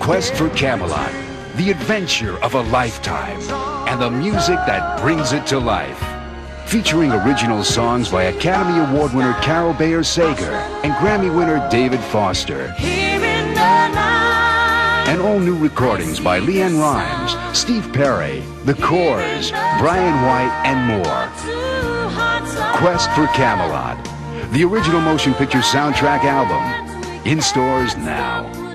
Quest for Camelot, the adventure of a lifetime, and the music that brings it to life. Featuring original songs by Academy Award winner Carol Bayer Sager and Grammy winner David Foster. And all new recordings by LeAnn Rimes, Steve Perry, The Corrs, Bryan White, and more. Quest for Camelot, the original motion picture soundtrack album. In stores now.